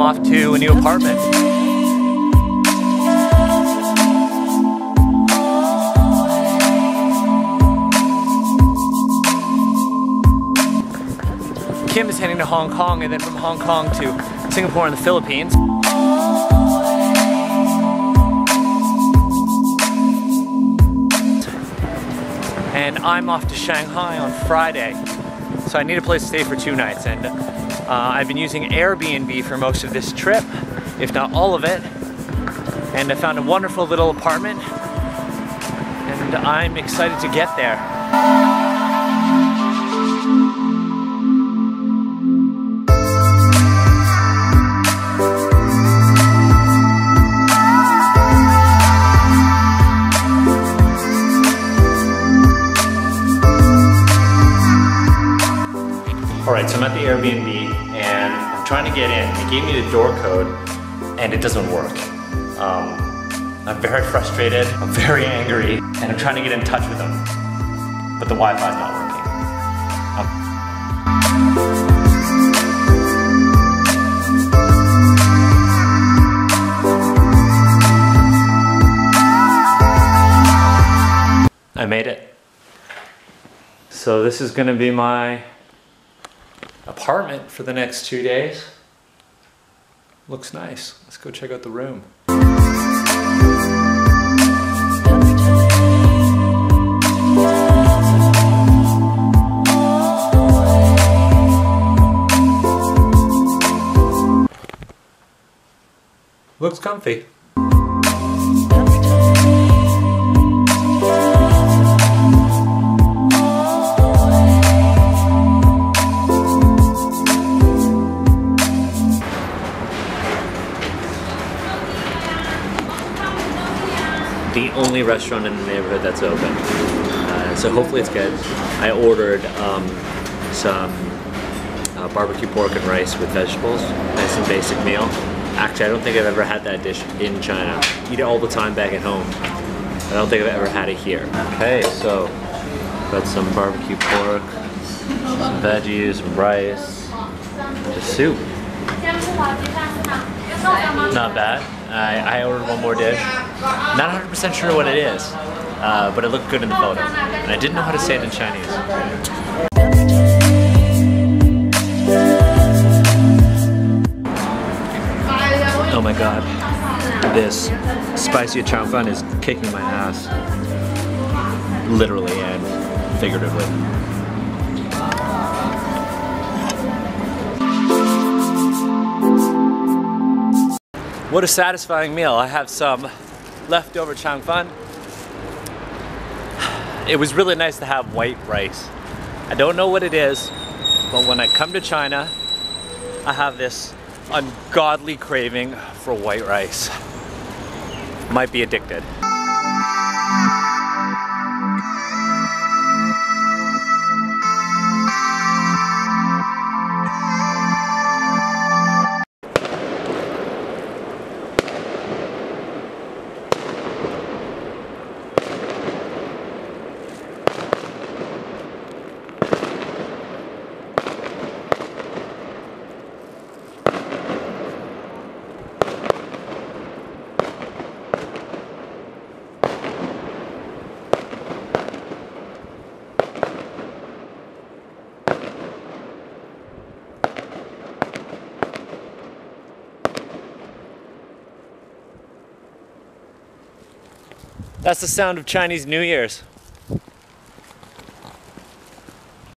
off to a new apartment. Kim is heading to Hong Kong and then from Hong Kong to Singapore and the Philippines. And I'm off to Shanghai on Friday. So I need a place to stay for two nights and Uh, I've been using Airbnb for most of this trip, if not all of it. And I found a wonderful little apartment and I'm excited to get there. All right, so I'm at the Airbnb trying to get in. It gave me the door code and it doesn't work. Um, I'm very frustrated, I'm very angry, and I'm trying to get in touch with them. But the Wi-Fi's not working. I made it. So this is gonna be my apartment for the next two days. Looks nice. Let's go check out the room. Looks comfy. The only restaurant in the neighborhood that's open. Uh, so hopefully it's good. I ordered um, some uh, barbecue pork and rice with vegetables. Nice and basic meal. Actually, I don't think I've ever had that dish in China. Eat it all the time back at home. I don't think I've ever had it here. Okay, so got some barbecue pork, some veggies, some rice, the soup. Not bad. I, I ordered one more dish. Not 100% sure what it is, uh, but it looked good in the photo. And I didn't know how to say it in Chinese. Oh my god. This spicy chow fan is kicking my ass. Literally and figuratively. What a satisfying meal. I have some leftover chang fan. It was really nice to have white rice. I don't know what it is, but when I come to China, I have this ungodly craving for white rice. Might be addicted. That's the sound of Chinese New Year's.